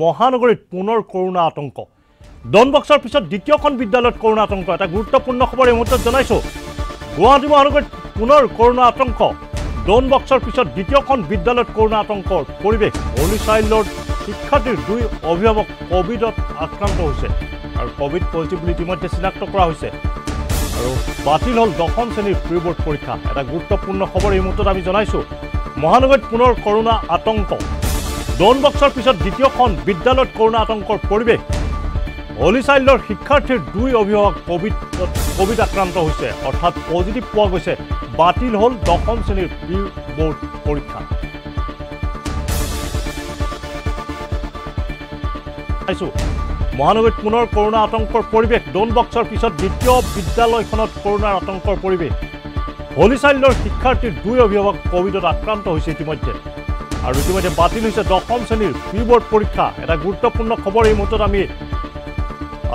মহানগৰীত পুনৰ কৰোণা আতংক। ডনবক্সৰ পিছত দ্বিতীয়খন বিদ্যালয়ত কৰোণা আতংক। এটা গুৰুত্বপূৰ্ণ খবৰ এই মুহূৰ্তত জনাইছোঁ। গুৱাহাটী মহানগৰীত পুনৰ কৰোণা আতংক। ডনবক্সৰ পিছত দ্বিতীয়খন বিদ্যালয়ত কৰোণা আতংকৰ পৰিৱেশ। হলি চাইল্ডৰ শিক্ষাৰ্থীৰ দুই অভিভাৱক কভিডত আক্ৰান্ত হৈছে আৰু কভিড পজিটিভ ইতিমধ্যে চিনাক্ত কৰা হৈছে। আৰু বাতিল হ'ল দশম শ্ৰেণীৰ প্ৰি বৰ্ড পৰীক্ষা। এটা গুৰুত্বপূৰ্ণ খবৰ এই মুহূৰ্তত আমি জনাইছোঁ। মহানগৰীত পুনৰ কৰোণা আতংক। ডনবক্সৰ পিছত দ্বিতীয়খন বিদ্যালয়ত কৰোণা আতংকৰ পৰিৱেশ। হলি চাইল্ডৰ শিক্ষাৰ্থীৰ দুই অভিভাৱক কভিড কভিড আক্ৰান্ত হৈছে। অৰ্থাৎ পজিটিভ পোৱা গৈছে। বাতিল হ'ল দশম শ্ৰেণীৰ প্ৰি বৰ্ড পৰীক্ষা। পাইছোঁ মহানগৰীত পুনৰ কৰোণা আতংকৰ পৰিৱেশ। ডনবক্সৰ পিছত দ্বিতীয় বিদ্যালয়খনত কৰোণাৰ আতংকৰ পৰিৱেশ। হলি চাইল্ডৰ শিক্ষাৰ্থীৰ দুই অভিভাৱক কভিডত আক্ৰান্ত হৈছে ইতিমধ্যে। আৰু ইতিমধ্যে বাতিল হৈছে দশম শ্ৰেণীৰ প্ৰি বৰ্ড পৰীক্ষা। এটা গুৰুত্বপূৰ্ণ খবৰ এই মুহূৰ্তত আমি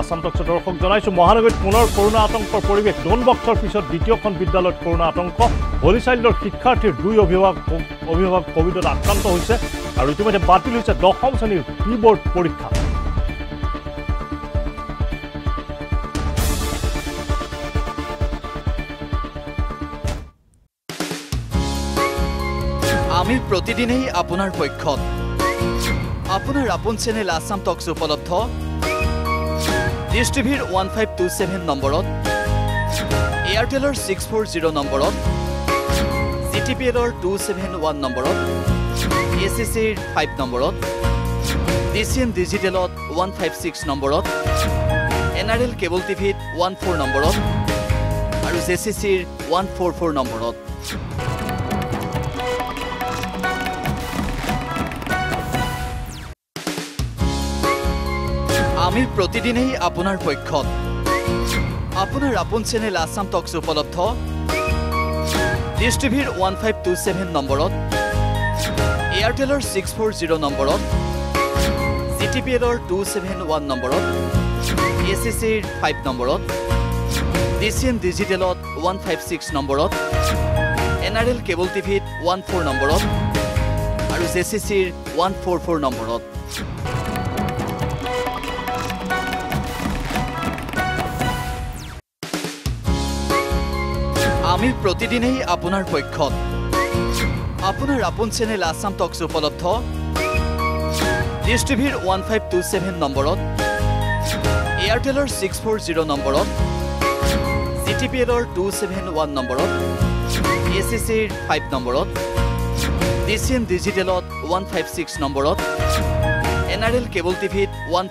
আছাম টক্সৰ দৰ্শক জনাইছোঁ। মহানগৰীত পুনৰ কৰোণা আতংকৰ পৰিৱেশ। ডনবক্সৰ পিছত দ্বিতীয়খন বিদ্যালয়ত কৰোণা আতংক। হলি চাইল্ডৰ শিক্ষাৰ্থীৰ দুই অভিভাৱক অভিভাৱক কভিডত আক্ৰান্ত হৈছে। আৰু ইতিমধ্যে বাতিল হৈছে দশম শ্ৰেণীৰ প্ৰি বৰ্ড পৰীক্ষা। আমি প্ৰতিদিনেই আপোনাৰ পক্ষত। আপোনাৰ আপোন চেনেল আছাম টক্স উপলব্ধ। ডিছ টিভিৰ ওৱান ফাইভ টু ছেভেন নম্বৰত। এয়াৰটেলৰ ছিক্স ফ'ৰ জিৰ' নম্বৰত। জি টি পি এলৰ টু ছেভেন ওৱান নম্বৰত। এ চি চিৰ ফাইভ নম্বৰত। ডি চি এন ডিজিটেলত ওৱান ফাইভ ছিক্স নম্বৰত। এন আৰ এল কেবল টিভিত ওৱান ফ'ৰ নম্বৰত। আৰু জে চি চিৰ ওৱান ফ'ৰ ফ'ৰ নম্বৰত। আমি প্ৰতিদিনেই আপোনাৰ পক্ষত। আপোনাৰ আপোন চেনেল আছাম টক্স উপলব্ধ। ডিছ টিভিৰ ওৱান ফাইভ টু ছেভেন নম্বৰত। এয়াৰটেলৰ ছিক্স ফ'ৰ জিৰ' নম্বৰত। জি টি পি এলৰ টু ছেভেন ওৱান নম্বৰত। এ চি চিৰ ফাইভ নম্বৰত। ডি চি এন ডিজিটেলত ওৱান ফাইভ ছিক্স নম্বৰত। এন আৰ এল কেবল টিভিত ওৱান ফ'ৰ নম্বৰত। আৰু জে চি চিৰ ওৱান ফ'ৰ ফ'ৰ নম্বৰত। আমি প্ৰতিদিনেই আপোনাৰ পক্ষত। আপোনাৰ আপোন চেনেল আছাম টক্স উপলব্ধ। ডিছ টিভিৰ ওৱান ফাইভ টু ছেভেন নম্বৰত। এয়াৰটেলৰ ছিক্স ফ'ৰ জিৰ' নম্বৰত। জি টি পি এলৰ টু ছেভেন ওৱান নম্বৰত। এ চি চিৰ ফাইভ নম্বৰত। ডি চি এন ডিজিটেলত ওৱান ফাইভ ছিক্স নম্বৰত। এন আৰ এল কেবল টিভিত ওৱান